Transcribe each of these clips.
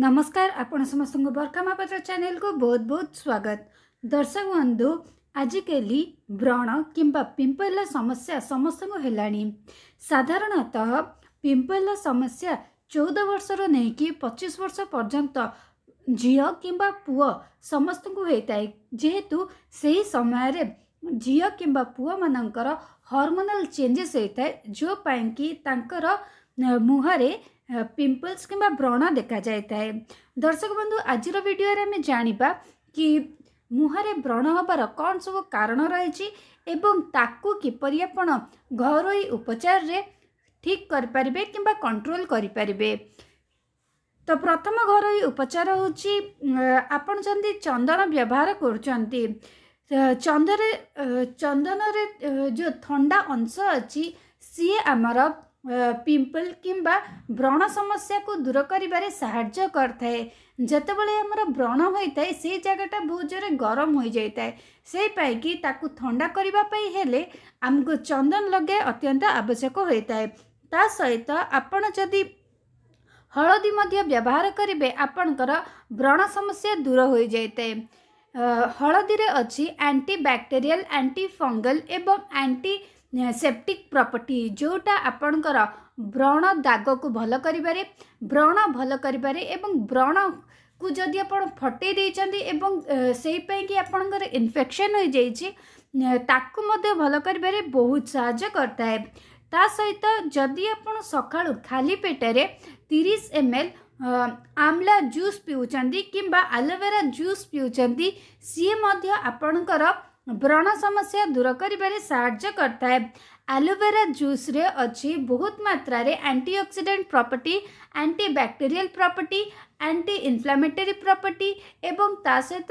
ନମସ୍କାର ଆପଣ ସମସ୍ତଙ୍କୁ ବର୍ଷାମାପତ୍ର ଚ୍ୟାନେଲକୁ ବହୁତ ବହୁତ ସ୍ୱାଗତ ଦର୍ଶକ ବନ୍ଧୁ ଆଜିକାଲି ବ୍ରଣ କିମ୍ବା ପିମ୍ପଲ ସମସ୍ୟା ସମସ୍ତଙ୍କୁ ହେଲାଣି ସାଧାରଣତଃ ପିମ୍ପଲ ସମସ୍ୟା ଚଉଦ ବର୍ଷରୁ ନେଇକି ପଚିଶ ବର୍ଷ ପର୍ଯ୍ୟନ୍ତ ଝିଅ କିମ୍ବା ପୁଅ ସମସ୍ତଙ୍କୁ ହୋଇଥାଏ ଯେହେତୁ ସେହି ସମୟରେ ଝିଅ କିମ୍ବା ପୁଅମାନଙ୍କର ହର୍ମୋନାଲ୍ ଚେଞ୍ଜେସ୍ ହୋଇଥାଏ ଯେଉଁ ପାଇଁକି ତାଙ୍କର ମୁହଁରେ ପିମ୍ପଲ୍ସ କିମ୍ବା ବ୍ରଣ ଦେଖାଯାଇଥାଏ ଦର୍ଶକ ବନ୍ଧୁ ଆଜିର ଭିଡ଼ିଓରେ ଆମେ ଜାଣିବା କି ମୁହଁରେ ବ୍ରଣ ହେବାର କ'ଣ ସବୁ କାରଣ ରହିଛି ଏବଂ ତାକୁ କିପରି ଆପଣ ଘରୋଇ ଉପଚାରରେ ଠିକ୍ କରିପାରିବେ କିମ୍ବା କଣ୍ଟ୍ରୋଲ କରିପାରିବେ ତ ପ୍ରଥମ ଘରୋଇ ଉପଚାର ହେଉଛି ଆପଣ ଯଦି ଚନ୍ଦନ ବ୍ୟବହାର କରୁଛନ୍ତି ଚନ୍ଦନରେ ଚନ୍ଦନରେ ଯେଉଁ ଥଣ୍ଡା ଅଂଶ ଅଛି ସିଏ ଆମର ପିମ୍ପଲ କିମ୍ବା ବ୍ରଣ ସମସ୍ୟାକୁ ଦୂର କରିବାରେ ସାହାଯ୍ୟ କରିଥାଏ ଯେତେବେଳେ ଆମର ବ୍ରଣ ହୋଇଥାଏ ସେଇ ଜାଗାଟା ବହୁତ ଜୋରେ ଗରମ ହୋଇଯାଇଥାଏ ସେଇପାଇଁକି ତାକୁ ଥଣ୍ଡା କରିବା ପାଇଁ ହେଲେ ଆମକୁ ଚନ୍ଦନ ଲଗାଇ ଅତ୍ୟନ୍ତ ଆବଶ୍ୟକ ହୋଇଥାଏ ତା ସହିତ ଆପଣ ଯଦି ହଳଦୀ ମଧ୍ୟ ବ୍ୟବହାର କରିବେ ଆପଣଙ୍କର ବ୍ରଣ ସମସ୍ୟା ଦୂର ହୋଇଯାଇଥାଏ ହଳଦୀରେ ଅଛି ଆଣ୍ଟି ବ୍ୟାକ୍ଟେରିଆଲ୍ ଆଣ୍ଟି ଫଙ୍ଗଲ୍ ଏବଂ ଆଣ୍ଟି ସେପ୍ଟିକ୍ ପ୍ରପର୍ଟି ଯେଉଁଟା ଆପଣଙ୍କର ବ୍ରଣ ଦାଗକୁ ଭଲ କରିବାରେ ବ୍ରଣ ଭଲ କରିବାରେ ଏବଂ ବ୍ରଣକୁ ଯଦି ଆପଣ ଫଟେଇ ଦେଇଛନ୍ତି ଏବଂ ସେଇ ପାଇଁକି ଆପଣଙ୍କର ଇନଫେକ୍ସନ୍ ହୋଇଯାଇଛି ତାକୁ ମଧ୍ୟ ଭଲ କରିବାରେ ବହୁତ ସାହାଯ୍ୟ କରିଥାଏ ତା ସହିତ ଯଦି ଆପଣ ସକାଳୁ ଖାଲି ପେଟରେ ତିରିଶ ଏମ୍ ଏଲ୍ ଆମ୍ଲା ଜୁସ୍ ପିଉଛନ୍ତି କିମ୍ବା ଆଲୋଭେରା ଜୁସ୍ ପିଉଛନ୍ତି ସିଏ ମଧ୍ୟ ଆପଣଙ୍କର व्रण समस्या दूर करें साए आलोवेरा जूस्रे अच्छी बहुत मात्रा रे antioxidant property, anti bacterial property, anti inflammatory property एवं सहित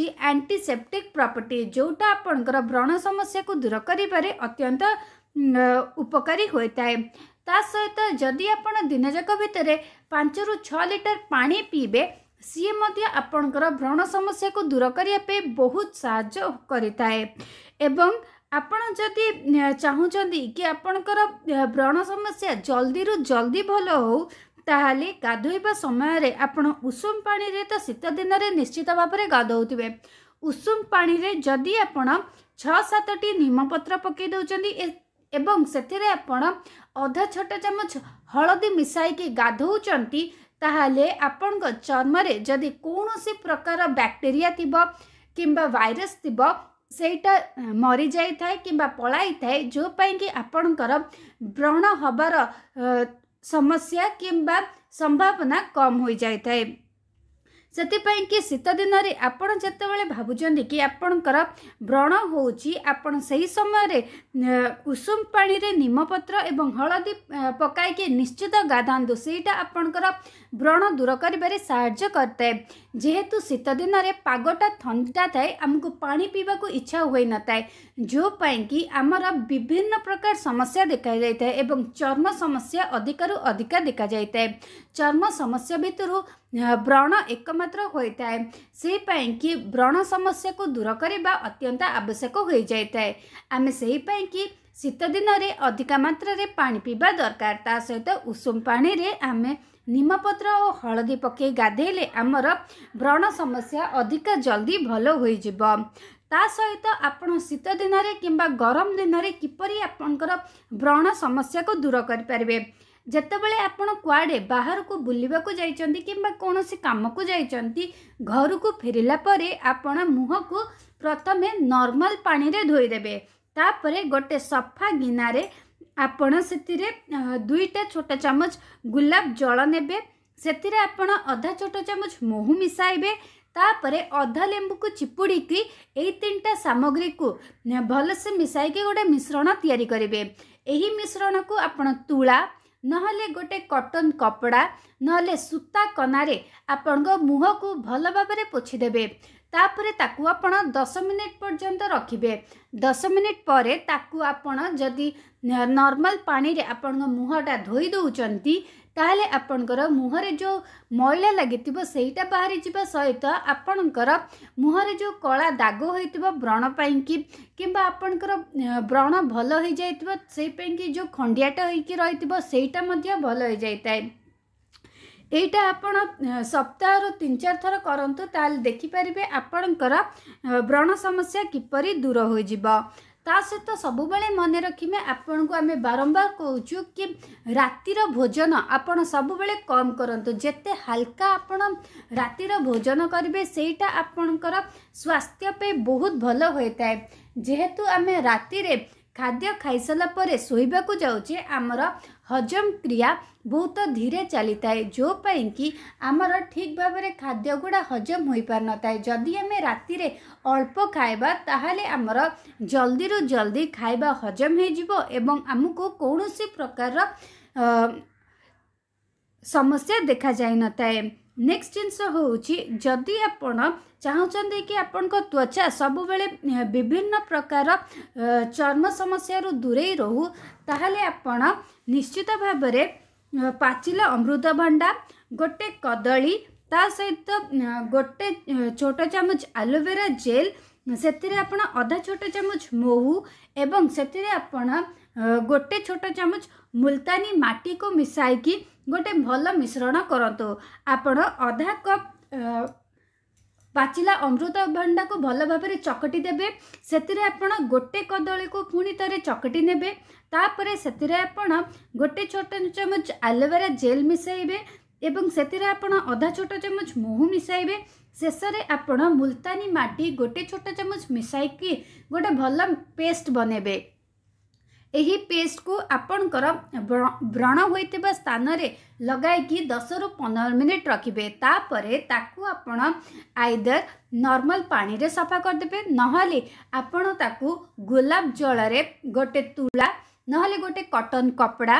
एंटीसेप्टिक प्रॉपर्टी, जोटा आपण व्रण समस्या को दूर करें अत्यंत उपकारी होता है ता सहित जदि आप दिनजाक भितर पांच रु छ लिटर पा पीबे ସିଏ ମଧ୍ୟ ଆପଣଙ୍କର ବ୍ରଣ ସମସ୍ୟାକୁ ଦୂର କରିବା ପାଇଁ ବହୁତ ସାହାଯ୍ୟ କରିଥାଏ ଏବଂ ଆପଣ ଯଦି ଚାହୁଁଛନ୍ତି କି ଆପଣଙ୍କର ବ୍ରଣ ସମସ୍ୟା ଜଲ୍ଦିରୁ ଜଲ୍ଦି ଭଲ ହେଉ ତାହେଲେ ଗାଧୋଇବା ସମୟରେ ଆପଣ ଉଷୁମ ପାଣିରେ ତ ଶୀତ ଦିନରେ ନିଶ୍ଚିତ ଭାବରେ ଗାଧୋଉଥିବେ ଉଷୁମ ପାଣିରେ ଯଦି ଆପଣ ଛଅ ସାତଟି ନିମ ପତ୍ର ପକାଇ ଦେଉଛନ୍ତି ଏବଂ ସେଥିରେ ଆପଣ ଅଧା ଛୋଟ ଚାମଚ ହଳଦୀ ମିଶାଇକି ଗାଧୋଉଛନ୍ତି ତାହେଲେ ଆପଣଙ୍କ ଚର୍ମରେ ଯଦି କୌଣସି ପ୍ରକାର ବ୍ୟାକ୍ଟେରିଆ ଥିବ କିମ୍ବା ଭାଇରସ୍ ଥିବ ସେଇଟା ମରିଯାଇଥାଏ କିମ୍ବା ପଳାଇଥାଏ ଯେଉଁ ପାଇଁକି ଆପଣଙ୍କର ବ୍ରଣ ହେବାର ସମସ୍ୟା କିମ୍ବା ସମ୍ଭାବନା କମ୍ ହୋଇଯାଇଥାଏ ସେଥିପାଇଁ କି ଶୀତ ଦିନରେ ଆପଣ ଯେତେବେଳେ ଭାବୁଛନ୍ତି କି ଆପଣଙ୍କର ବ୍ରଣ ହେଉଛି ଆପଣ ସେହି ସମୟରେ ଉଷୁମ ପାଣିରେ ନିମପତ୍ର ଏବଂ ହଳଦୀ ପକାଇକି ନିଶ୍ଚିତ ଗାଧାନ୍ତୁ ସେଇଟା ଆପଣଙ୍କର ବ୍ରଣ ଦୂର କରିବାରେ ସାହାଯ୍ୟ କରିଥାଏ ଯେହେତୁ ଶୀତ ଦିନରେ ପାଗଟା ଥଣ୍ଡା ଥାଏ ଆମକୁ ପାଣି ପିଇବାକୁ ଇଚ୍ଛା ହୋଇନଥାଏ ଯେଉଁପାଇଁ କି ଆମର ବିଭିନ୍ନ ପ୍ରକାର ସମସ୍ୟା ଦେଖାଯାଇଥାଏ ଏବଂ ଚର୍ମ ସମସ୍ୟା ଅଧିକରୁ ଅଧିକା ଦେଖାଯାଇଥାଏ ଚର୍ମ ସମସ୍ୟା ଭିତରୁ ବ୍ରଣ ଏକମାତ୍ର ହୋଇଥାଏ ସେହିପାଇଁ କି ବ୍ରଣ ସମସ୍ୟାକୁ ଦୂର କରିବା ଅତ୍ୟନ୍ତ ଆବଶ୍ୟକ ହୋଇଯାଇଥାଏ ଆମେ ସେହିପାଇଁ କି ଶୀତ ଦିନରେ ଅଧିକା ମାତ୍ରାରେ ପାଣି ପିଇବା ଦରକାର ତା ସହିତ ଉଷୁମ ପାଣିରେ ଆମେ ନିମପତ୍ର ଓ ହଳଦୀ ପକାଇ ଗାଧେଇଲେ ଆମର ବ୍ରଣ ସମସ୍ୟା ଅଧିକ ଜଲ୍ଦି ଭଲ ହୋଇଯିବ ତା ସହିତ ଆପଣ ଶୀତ ଦିନରେ କିମ୍ବା ଗରମ ଦିନରେ କିପରି ଆପଣଙ୍କର ବ୍ରଣ ସମସ୍ୟାକୁ ଦୂର କରିପାରିବେ ଯେତେବେଳେ ଆପଣ କୁଆଡ଼େ ବାହାରକୁ ବୁଲିବାକୁ ଯାଇଛନ୍ତି କିମ୍ବା କୌଣସି କାମକୁ ଯାଇଛନ୍ତି ଘରକୁ ଫେରିଲା ପରେ ଆପଣ ମୁହଁକୁ ପ୍ରଥମେ ନର୍ମାଲ ପାଣିରେ ଧୋଇଦେବେ ତାପରେ ଗୋଟେ ସଫା ଗିନାରେ ଆପଣ ସେଥିରେ ଦୁଇଟା ଛୋଟ ଚାମଚ ଗୁଲାପ ଜଳ ନେବେ ସେଥିରେ ଆପଣ ଅଧା ଛୋଟ ଚାମଚ ମହୁ ମିଶାଇବେ ତାପରେ ଅଧା ଲେମ୍ବୁକୁ ଚିପୁଡ଼ିକି ଏଇ ତିନିଟା ସାମଗ୍ରୀକୁ ଭଲସେ ମିଶାଇକି ଗୋଟେ ମିଶ୍ରଣ ତିଆରି କରିବେ ଏହି ମିଶ୍ରଣକୁ ଆପଣ ତୁଳା ନହେଲେ ଗୋଟେ କଟନ୍ କପଡ଼ା ନହେଲେ ସୂତା କନାରେ ଆପଣଙ୍କ ମୁହଁକୁ ଭଲ ଭାବରେ ପୋଛିଦେବେ तर तस मिनट पर्यन्त रकस मिनटै तिमी नर्माल पाहटा धोइदेन्ट तपाईँको मुहे जो मैला लगिथ्यो सहीटा बाहिर आपनको मुहरे जो कला दाग्यो ब्रण पाकम्बा आपणको ब्रण भल जाइथ्यो त्यहीपि जो खन्डियाटा हैक रह भल ଏଇଟା ଆପଣ ସପ୍ତାହରୁ ତିନି ଚାରି ଥର କରନ୍ତୁ ତାହେଲେ ଦେଖିପାରିବେ ଆପଣଙ୍କର ବ୍ରଣ ସମସ୍ୟା କିପରି ଦୂର ହୋଇଯିବ ତା ସହିତ ସବୁବେଳେ ମନେ ରଖିବେ ଆପଣଙ୍କୁ ଆମେ ବାରମ୍ବାର କହୁଛୁ କି ରାତିର ଭୋଜନ ଆପଣ ସବୁବେଳେ କମ୍ କରନ୍ତୁ ଯେତେ ହାଲକା ଆପଣ ରାତିର ଭୋଜନ କରିବେ ସେଇଟା ଆପଣଙ୍କର ସ୍ୱାସ୍ଥ୍ୟ ପାଇଁ ବହୁତ ଭଲ ହୋଇଥାଏ ଯେହେତୁ ଆମେ ରାତିରେ ଖାଦ୍ୟ ଖାଇସାରିଲା ପରେ ଶୋଇବାକୁ ଯାଉଛେ ଆମର ହଜମ କ୍ରିୟା ବହୁତ ଧୀରେ ଚାଲିଥାଏ ଯେଉଁ ପାଇଁକି ଆମର ଠିକ୍ ଭାବରେ ଖାଦ୍ୟ ଗୁଡ଼ା ହଜମ ହୋଇପାରିନଥାଏ ଯଦି ଆମେ ରାତିରେ ଅଳ୍ପ ଖାଇବା ତାହେଲେ ଆମର ଜଲ୍ଦିରୁ ଜଲ୍ଦି ଖାଇବା ହଜମ ହୋଇଯିବ ଏବଂ ଆମକୁ କୌଣସି ପ୍ରକାରର ସମସ୍ୟା ଦେଖାଯାଇନଥାଏ ନେକ୍ସଟ ଜିନିଷ ହେଉଛି ଯଦି ଆପଣ ଚାହୁଁଛନ୍ତି କି ଆପଣଙ୍କ ତ୍ୱଚା ସବୁବେଳେ ବିଭିନ୍ନ ପ୍ରକାର ଚର୍ମ ସମସ୍ୟାରୁ ଦୂରେଇ ରହୁ ତାହେଲେ ଆପଣ ନିଶ୍ଚିତ ଭାବରେ ପାଚିଲା ଅମୃତଭଣ୍ଡା ଗୋଟେ କଦଳୀ ତା ସହିତ ଗୋଟେ ଛୋଟ ଚାମଚ ଆଲୋଭେରା ଜେଲ୍ ସେଥିରେ ଆପଣ ଅଧା ଛୋଟ ଚାମଚ ମହୁ ଏବଂ ସେଥିରେ ଆପଣ ଗୋଟେ ଛୋଟ ଚାମଚ ମୁଲତାନୀ ମାଟିକୁ ମିଶାଇକି ଗୋଟେ ଭଲ ମିଶ୍ରଣ କରନ୍ତୁ ଆପଣ ଅଧା କପ୍ ପାଚିଲା ଅମୃତଭଣ୍ଡାକୁ ଭଲ ଭାବରେ ଚକଟି ଦେବେ ସେଥିରେ ଆପଣ ଗୋଟେ କଦଳୀକୁ ପୁଣି ଥରେ ଚକଟି ନେବେ ତାପରେ ସେଥିରେ ଆପଣ ଗୋଟେ ଛୋଟ ଚାମଚ ଆଲୋଭେରା ଜେଲ୍ ମିଶାଇବେ ଏବଂ ସେଥିରେ ଆପଣ ଅଧା ଛୋଟ ଚାମଚ ମହୁ ମିଶାଇବେ ଶେଷରେ ଆପଣ ମୁଲତାନୀ ମାଟି ଗୋଟେ ଛୋଟ ଚାମଚ ମିଶାଇକି ଗୋଟେ ଭଲ ପେଷ୍ଟ ବନେଇବେ ଏହି ପେଷ୍ଟକୁ ଆପଣଙ୍କର ବ୍ରଣ ହୋଇଥିବା ସ୍ଥାନରେ ଲଗାଇକି ଦଶରୁ ପନ୍ଦର ମିନିଟ୍ ରଖିବେ ତାପରେ ତାକୁ ଆପଣ ଆଇଦର ନର୍ମାଲ ପାଣିରେ ସଫା କରିଦେବେ ନହେଲେ ଆପଣ ତାକୁ ଗୋଲାପ ଜଳରେ ଗୋଟେ ତୁଳା ନହେଲେ ଗୋଟେ କଟନ୍ କପଡ଼ା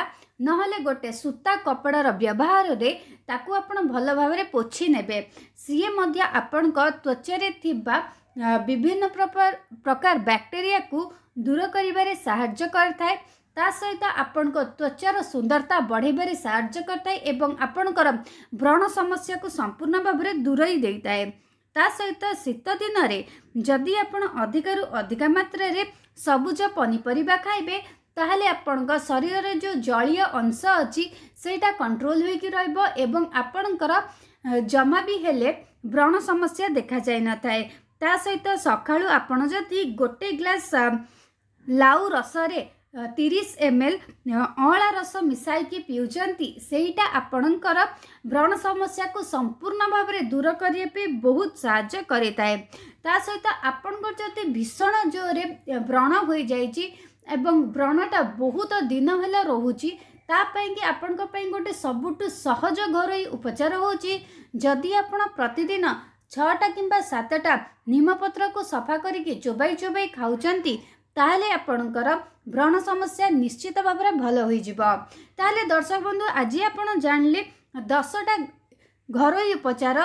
ନହେଲେ ଗୋଟେ ସୂତା କପଡ଼ାର ବ୍ୟବହାରରେ ତାକୁ ଆପଣ ଭଲ ଭାବରେ ପୋଛି ନେବେ ସିଏ ମଧ୍ୟ ଆପଣଙ୍କ ତ୍ୱଚାରେ ଥିବା ବିଭିନ୍ନ ପ୍ରକାର ବ୍ୟାକ୍ଟେରିଆକୁ ଦୂର କରିବାରେ ସାହାଯ୍ୟ କରିଥାଏ ତା ସହିତ ଆପଣଙ୍କ ତ୍ୱଚାର ସୁନ୍ଦରତା ବଢ଼ାଇବାରେ ସାହାଯ୍ୟ କରିଥାଏ ଏବଂ ଆପଣଙ୍କର ବ୍ରଣ ସମସ୍ୟାକୁ ସମ୍ପୂର୍ଣ୍ଣ ଭାବରେ ଦୂରେଇ ଦେଇଥାଏ ତା ସହିତ ଶୀତ ଦିନରେ ଯଦି ଆପଣ ଅଧିକରୁ ଅଧିକା ମାତ୍ରାରେ ସବୁଜ ପନିପରିବା ଖାଇବେ ताहले शरीर रे जो जलीय अंश अझै सही कन्ट्रोल भी हेले ब्रण समस्या देखाइन थाए सहित सकालु आपन जति गोटे ग्लास लाउ रस तिरि अँलास मिस पिउँदै सहीटा आपण्ड ब्रण समस्याको सम्पूर्ण भाव पे बहुत साहज गरिसहित आपणको जति भीषण होई ब्रण हुन्छ ଏବଂ ବ୍ରଣଟା ବହୁତ ଦିନ ହେଲା ରହୁଛି ତା ପାଇଁକି ଆପଣଙ୍କ ପାଇଁ ଗୋଟେ ସବୁଠୁ ସହଜ ଘରୋଇ ଉପଚାର ହେଉଛି ଯଦି ଆପଣ ପ୍ରତିଦିନ ଛଅଟା କିମ୍ବା ସାତଟା ନିମପତ୍ରକୁ ସଫା କରିକି ଚୋବାଇ ଚୋବାଇ ଖାଉଛନ୍ତି ତାହେଲେ ଆପଣଙ୍କର ବ୍ରଣ ସମସ୍ୟା ନିଶ୍ଚିତ ଭାବରେ ଭଲ ହୋଇଯିବ ତାହେଲେ ଦର୍ଶକ ବନ୍ଧୁ ଆଜି ଆପଣ ଜାଣିଲେ ଦଶଟା ଘରୋଇ ଉପଚାର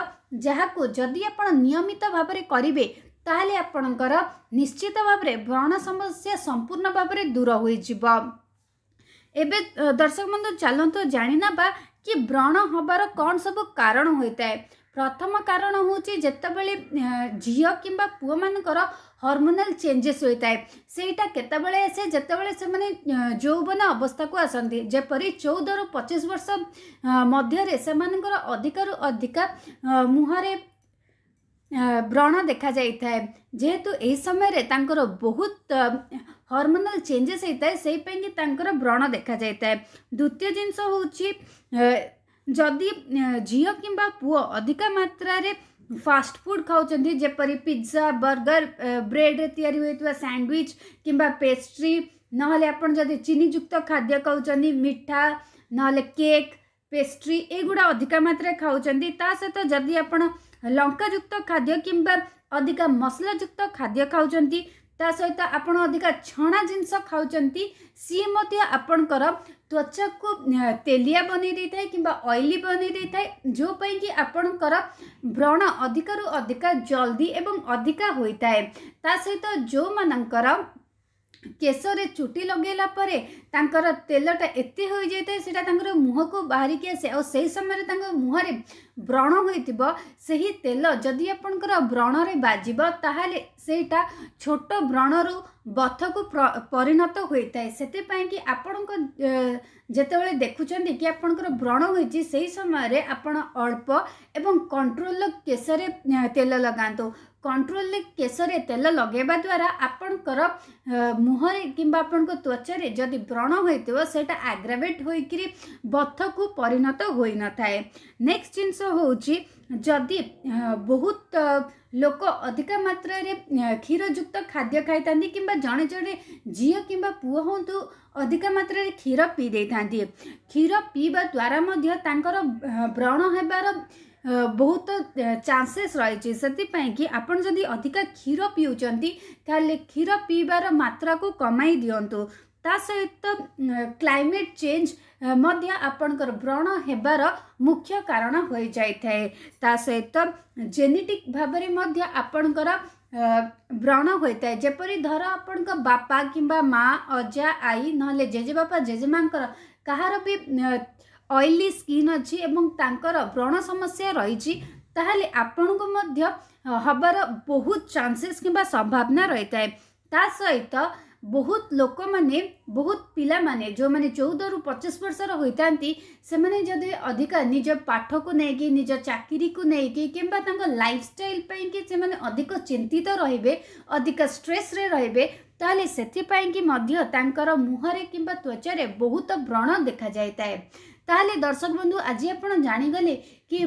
ଯାହାକୁ ଯଦି ଆପଣ ନିୟମିତ ଭାବରେ କରିବେ ତାହେଲେ ଆପଣଙ୍କର ନିଶ୍ଚିତ ଭାବରେ ବ୍ରଣ ସମସ୍ୟା ସମ୍ପୂର୍ଣ୍ଣ ଭାବରେ ଦୂର ହୋଇଯିବ ଏବେ ଦର୍ଶକ ବନ୍ଧୁ ଚାଲନ୍ତୁ ଜାଣିନେବା କି ବ୍ରଣ ହେବାର କ'ଣ ସବୁ କାରଣ ହୋଇଥାଏ ପ୍ରଥମ କାରଣ ହେଉଛି ଯେତେବେଳେ ଝିଅ କିମ୍ବା ପୁଅମାନଙ୍କର ହର୍ମୋନାଲ୍ ଚେଞ୍ଜେସ୍ ହୋଇଥାଏ ସେଇଟା କେତେବେଳେ ଆସେ ଯେତେବେଳେ ସେମାନେ ଯୌବନ ଅବସ୍ଥାକୁ ଆସନ୍ତି ଯେପରି ଚଉଦରୁ ପଚିଶ ବର୍ଷ ମଧ୍ୟରେ ସେମାନଙ୍କର ଅଧିକରୁ ଅଧିକ ମୁହଁରେ ବ୍ରଣ ଦେଖାଯାଇଥାଏ ଯେହେତୁ ଏହି ସମୟରେ ତାଙ୍କର ବହୁତ ହର୍ମୋନାଲ୍ ଚେଞ୍ଜେସ୍ ହେଇଥାଏ ସେଇ ପାଇଁକି ତାଙ୍କର ବ୍ରଣ ଦେଖାଯାଇଥାଏ ଦ୍ୱିତୀୟ ଜିନିଷ ହେଉଛି ଯଦି ଝିଅ କିମ୍ବା ପୁଅ ଅଧିକା ମାତ୍ରାରେ ଫାଷ୍ଟ ଫୁଡ଼୍ ଖାଉଛନ୍ତି ଯେପରି ପିଜ୍ଜା ବର୍ଗର ବ୍ରେଡ଼ରେ ତିଆରି ହୋଇଥିବା ସ୍ୟାଣ୍ଡୱିଚ୍ କିମ୍ବା ପେଷ୍ଟ୍ରି ନହେଲେ ଆପଣ ଯଦି ଚିନିଯୁକ୍ତ ଖାଦ୍ୟ ଖାଉଛନ୍ତି ମିଠା ନହେଲେ କେକ୍ ପେଷ୍ଟ୍ରି ଏଗୁଡ଼ା ଅଧିକା ମାତ୍ରାରେ ଖାଉଛନ୍ତି ତା ସହିତ ଯଦି ଆପଣ लंकाुक्त खाद्य कि अधिका मसलाुक्त खाद्य खाऊ ता सहित आपण अधिका छणा जिनस खाऊँ सी मत आपणकर त्वचा को तेली बनई थाए कि अएली बनई थाए जोपाई कि आपणकर व्रण अधिकारू अधिका जल्दी एवं अधिका होता है ता सहित जो मानकर केशर चुट्टी लगे तेलटा एत हो जाए मुह को बाहर की आसे और सही समय मुहरे व्रण तेल जदि आप व्रण से बाजबाईटा छोट व्रण रु बथ को परिणत होता है से आपण जिते देखुं कि आप व्रण हो समय आप अल्प एवं कंट्रोल केशर तेल लगातु कंट्रोल केशर तेल लगे द्वारा आपणकर मुहर कि त्वचार जदि व्रण होता आग्रावेट हो बथ को परिणत हो न थाए नेक्स्ट जिनस हूँ जदि बहुत लोक अधिक मात्र क्षीर क्षीरजुक्त खाद्य खाई कि जड़े जड़े झील कि पुह हूँ अधिक मात्र क्षीर पी दे था क्षीर पीवा द्वारा व्रण हो ବହୁତ ଚାନ୍ସେସ୍ ରହିଛି ସେଥିପାଇଁ କି ଆପଣ ଯଦି ଅଧିକା କ୍ଷୀର ପିଉଛନ୍ତି ତାହେଲେ କ୍ଷୀର ପିଇବାର ମାତ୍ରାକୁ କମାଇ ଦିଅନ୍ତୁ ତା ସହିତ କ୍ଲାଇମେଟ୍ ଚେଞ୍ଜ ମଧ୍ୟ ଆପଣଙ୍କର ବ୍ରଣ ହେବାର ମୁଖ୍ୟ କାରଣ ହୋଇଯାଇଥାଏ ତା ସହିତ ଜେନେଟିକ୍ ଭାବରେ ମଧ୍ୟ ଆପଣଙ୍କର ବ୍ରଣ ହୋଇଥାଏ ଯେପରି ଧର ଆପଣଙ୍କ ବାପା କିମ୍ବା ମା ଅଜା ଆଈ ନହେଲେ ଜେଜେବାପା ଜେଜେମାଙ୍କର କାହାର ବି ऑयली स्किन अच्छी व्रण समस्या रही आपण को मध्य हबार बहुत चांसेस कि संभावना रही है ता सहित बहुत लोक मैंने बहुत पिला माने जो मैंने चौदह रु पचिश वर्षर होती से अधिक निज पाठ को लेकिन निज चाकरी को लेकिन किंवा लाइफ स्टाइल कि से मैंने अधिक चिंतित रे अधिक स्ट्रेस रे तो मुहर कि त्वचार बहुत व्रण देखा जाए ତାହେଲେ ଦର୍ଶକ ବନ୍ଧୁ ଆଜି ଆପଣ ଜାଣିଗଲେ କି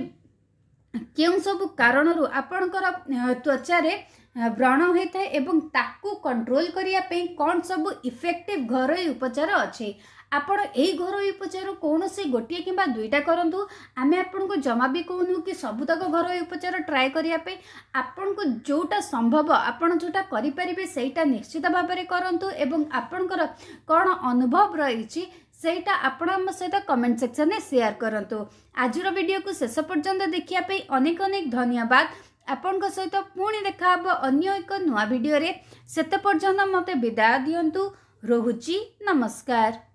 କେଉଁ ସବୁ କାରଣରୁ ଆପଣଙ୍କର ତ୍ୱଚାରେ ବ୍ରଣ ହୋଇଥାଏ ଏବଂ ତାକୁ କଣ୍ଟ୍ରୋଲ କରିବା ପାଇଁ କ'ଣ ସବୁ ଇଫେକ୍ଟିଭ୍ ଘରୋଇ ଉପଚାର ଅଛି ଆପଣ ଏହି ଘରୋଇ ଉପଚାର କୌଣସି ଗୋଟିଏ କିମ୍ବା ଦୁଇଟା କରନ୍ତୁ ଆମେ ଆପଣଙ୍କୁ ଜମା ବି କହୁନୁ କି ସବୁତକ ଘରୋଇ ଉପଚାର ଟ୍ରାଏ କରିବା ପାଇଁ ଆପଣଙ୍କୁ ଯେଉଁଟା ସମ୍ଭବ ଆପଣ ଯେଉଁଟା କରିପାରିବେ ସେଇଟା ନିଶ୍ଚିତ ଭାବରେ କରନ୍ତୁ ଏବଂ ଆପଣଙ୍କର କ'ଣ ଅନୁଭବ ରହିଛି ସେଇଟା ଆପଣ ଆମ ସହିତ କମେଣ୍ଟ ସେକ୍ସନରେ ସେୟାର କରନ୍ତୁ ଆଜିର ଭିଡ଼ିଓକୁ ଶେଷ ପର୍ଯ୍ୟନ୍ତ ଦେଖିବା ପାଇଁ ଅନେକ ଅନେକ ଧନ୍ୟବାଦ ଆପଣଙ୍କ ସହିତ ପୁଣି ଦେଖାହେବ ଅନ୍ୟ ଏକ ନୂଆ ଭିଡ଼ିଓରେ ସେତେ ପର୍ଯ୍ୟନ୍ତ ମୋତେ ବିଦାୟ ଦିଅନ୍ତୁ ରହୁଛି ନମସ୍କାର